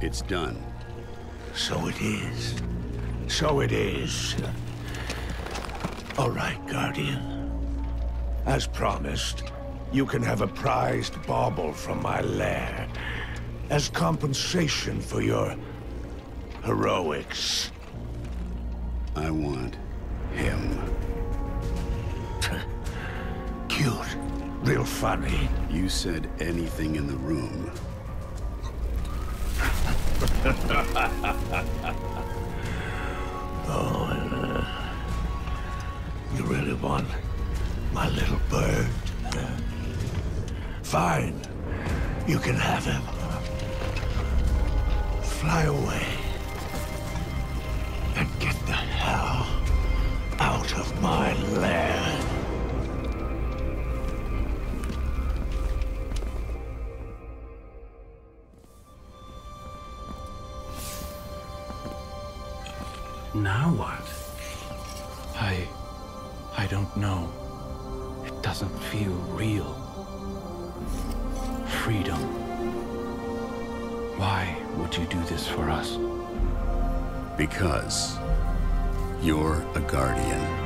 It's done. So it is. So it is. All right, Guardian. As promised, you can have a prized bauble from my lair as compensation for your heroics. I want him. Cute. Real funny. You said anything in the room. Oh, uh, you really want my little bird? Fine. You can have him. Fly away. Now what? I... I don't know. It doesn't feel real. Freedom. Why would you do this for us? Because you're a guardian.